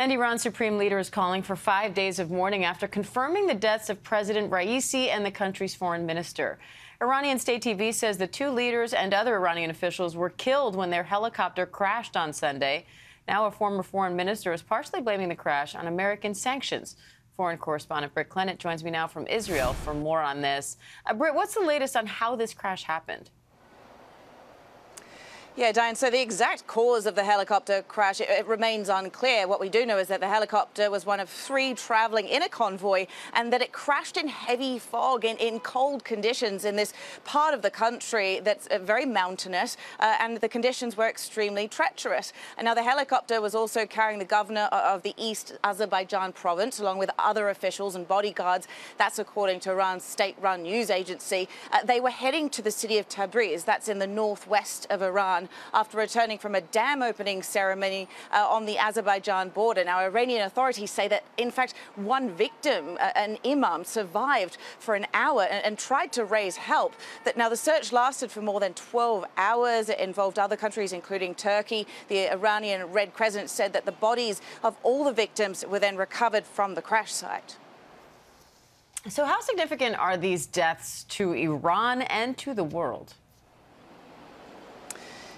And Iran's supreme leader is calling for five days of mourning after confirming the deaths of President Raisi and the country's foreign minister. Iranian state TV says the two leaders and other Iranian officials were killed when their helicopter crashed on Sunday. Now, a former foreign minister is partially blaming the crash on American sanctions. Foreign correspondent Britt Clennett joins me now from Israel for more on this. Uh, Britt, what's the latest on how this crash happened? Yeah, Diane, so the exact cause of the helicopter crash, it, it, remains unclear. What we do know is that the helicopter was one of three traveling in a convoy and that it crashed in heavy fog in, in cold conditions in this part of the country that's uh, very mountainous uh, and the conditions were extremely treacherous. And now the helicopter was also carrying the governor of the East Azerbaijan province along with other officials and bodyguards. That's according to Iran's state-run news agency. Uh, they were heading to the city of Tabriz, that's in the northwest of Iran after returning from a dam opening ceremony uh, on the Azerbaijan border. Now, Iranian authorities say that, in fact, one victim, uh, an imam, survived for an hour and, and, tried to raise help. That now the search lasted for more than 12 hours. It involved other countries, including Turkey. The Iranian Red Crescent said that the bodies of all the victims were then recovered from the crash site. So, how significant are these deaths to Iran and to the world?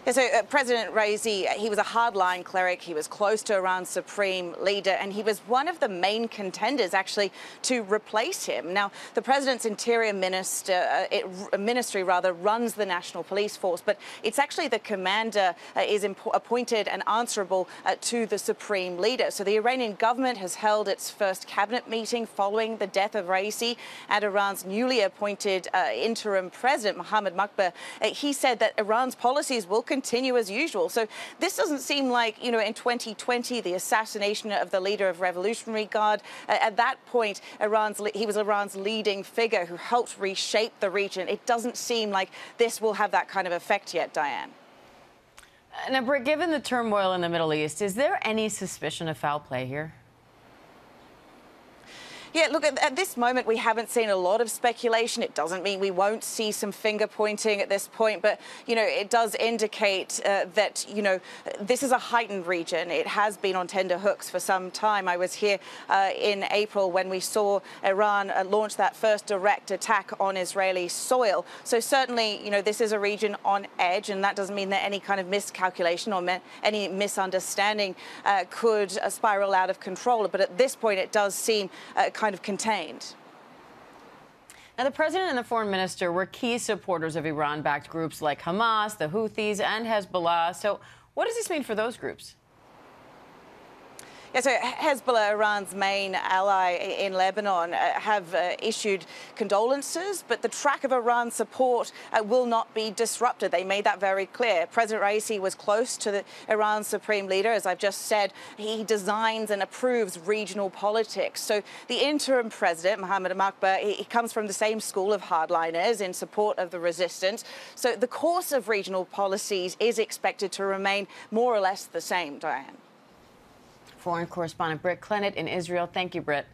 Yeah, so uh, President Raisi, he was a hardline cleric. He was close to Iran's supreme leader, and he was one of the main contenders, actually, to replace him. Now, the president's interior minister, uh, it, ministry rather, runs the national police force, but it's actually the commander uh, is appointed and answerable uh, to the supreme leader. So the Iranian government has held its first cabinet meeting following the death of Raisi, and Iran's newly appointed uh, interim president, Mohammad Mokhber, uh, he said that Iran's policies will continue as usual. So this doesn't seem like, you know, in 2020, the assassination of the leader of Revolutionary Guard. Uh, at that point, Iran's he was Iran's leading figure who helped reshape the region. It doesn't seem like this will have that kind of effect yet, Diane. Now, Britt, given the turmoil in the Middle East, is there any suspicion of foul play here? Yeah, look, at, at, this moment, we haven't seen a lot of speculation. It doesn't mean we won't see some finger pointing at this point, but, you know, it does indicate uh, that, you know, this is a heightened region. It has been on tender hooks for some time. I was here uh, in April when we saw Iran uh, launch that first direct attack on Israeli soil. So certainly, you know, this is a region on edge, and that doesn't mean that any kind of miscalculation or any misunderstanding uh, could uh, spiral out of control. But at this point, it does seem uh, kind of contained. Now, the president and the foreign minister were key supporters of Iran backed groups like Hamas, the Houthis, and Hezbollah. So, what does this mean for those groups? Yeah, so Hezbollah, Iran's main ally in Lebanon, uh, have uh, issued condolences, but the track of Iran's support uh, will not be disrupted. They made that very clear. President Raisi was close to the Iran's supreme leader, as I've just said. He designs and approves regional politics. So the interim president, Mohammad Mokhber, he comes from the same school of hardliners in support of the resistance. So the course of regional policies is expected to remain more or less the same, Diane. Foreign correspondent Britt Clennett in Israel. Thank you, Britt.